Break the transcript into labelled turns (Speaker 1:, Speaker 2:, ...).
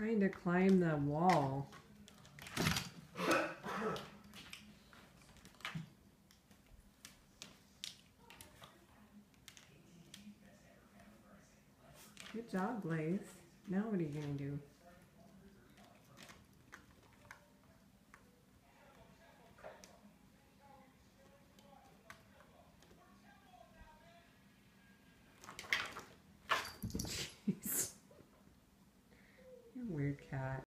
Speaker 1: trying to climb the wall. Good job, Blaze. Now what are you gonna do? You're a weird cat.